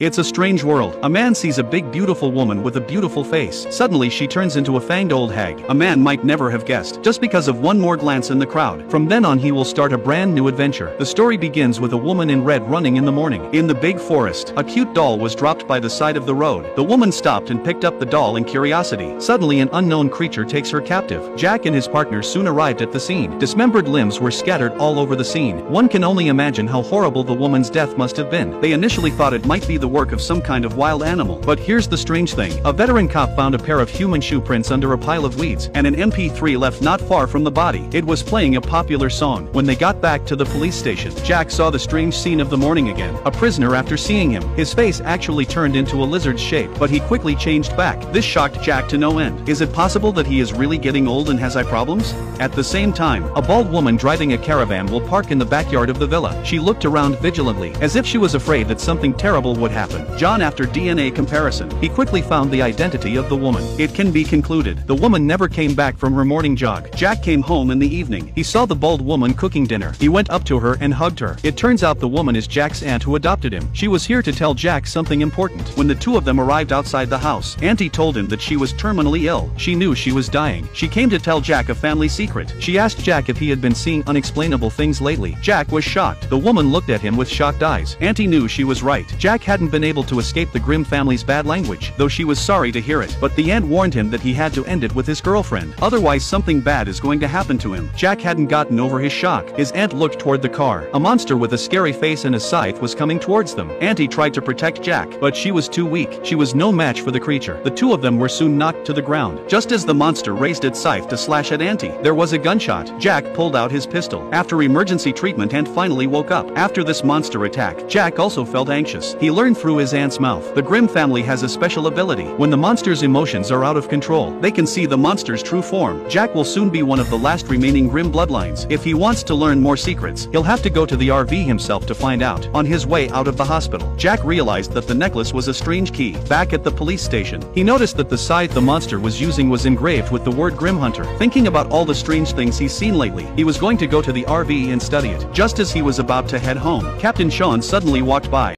It's a strange world. A man sees a big beautiful woman with a beautiful face. Suddenly she turns into a fanged old hag. A man might never have guessed, just because of one more glance in the crowd. From then on he will start a brand new adventure. The story begins with a woman in red running in the morning. In the big forest, a cute doll was dropped by the side of the road. The woman stopped and picked up the doll in curiosity. Suddenly an unknown creature takes her captive. Jack and his partner soon arrived at the scene. Dismembered limbs were scattered all over the scene. One can only imagine how horrible the woman's death must have been. They initially thought it might be the work of some kind of wild animal. But here's the strange thing. A veteran cop found a pair of human shoe prints under a pile of weeds, and an MP3 left not far from the body. It was playing a popular song. When they got back to the police station, Jack saw the strange scene of the morning again. A prisoner after seeing him. His face actually turned into a lizard's shape, but he quickly changed back. This shocked Jack to no end. Is it possible that he is really getting old and has eye problems? At the same time, a bald woman driving a caravan will park in the backyard of the villa. She looked around vigilantly, as if she was afraid that something terrible would happen. John after DNA comparison, he quickly found the identity of the woman. It can be concluded, the woman never came back from her morning jog. Jack came home in the evening. He saw the bald woman cooking dinner. He went up to her and hugged her. It turns out the woman is Jack's aunt who adopted him. She was here to tell Jack something important. When the two of them arrived outside the house, Auntie told him that she was terminally ill. She knew she was dying. She came to tell Jack a family secret. She asked Jack if he had been seeing unexplainable things lately. Jack was shocked. The woman looked at him with shocked eyes. Auntie knew she was right. Jack hadn't been able to escape the Grimm family's bad language, though she was sorry to hear it. But the aunt warned him that he had to end it with his girlfriend. Otherwise something bad is going to happen to him. Jack hadn't gotten over his shock. His aunt looked toward the car. A monster with a scary face and a scythe was coming towards them. Auntie tried to protect Jack, but she was too weak. She was no match for the creature. The two of them were soon knocked to the ground. Just as the monster raised its scythe to slash at Auntie, there was a gunshot. Jack pulled out his pistol. After emergency treatment and finally woke up. After this monster attack, Jack also felt anxious. He learned through his aunt's mouth. The Grimm family has a special ability. When the monster's emotions are out of control, they can see the monster's true form. Jack will soon be one of the last remaining Grimm bloodlines. If he wants to learn more secrets, he'll have to go to the RV himself to find out. On his way out of the hospital, Jack realized that the necklace was a strange key. Back at the police station, he noticed that the scythe the monster was using was engraved with the word Grim Hunter. Thinking about all the strange things he's seen lately, he was going to go to the RV and study it. Just as he was about to head home, Captain Sean suddenly walked by.